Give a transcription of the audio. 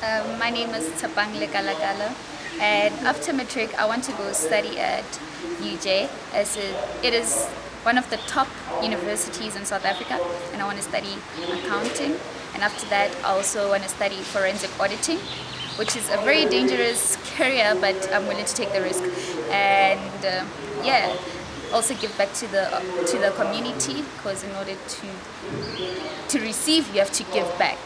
Um, my name is Tsabang Legalagala, and after matric I want to go study at UJ as it, it is one of the top universities in South Africa and I want to study accounting. And after that I also want to study forensic auditing which is a very dangerous career but I'm willing to take the risk. And uh, yeah also give back to the to the community because in order to to receive you have to give back.